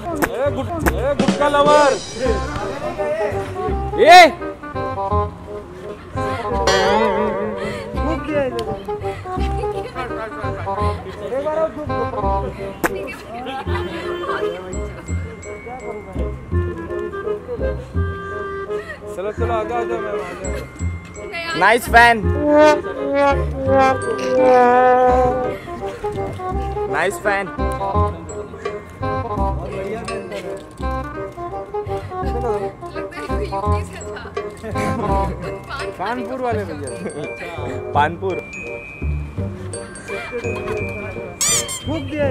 गुटका lover. ए! चलो चलो आ जाओ मैम आ जाओ। Nice fan nice fan Panpur वाले भैया। पानपुर। दिया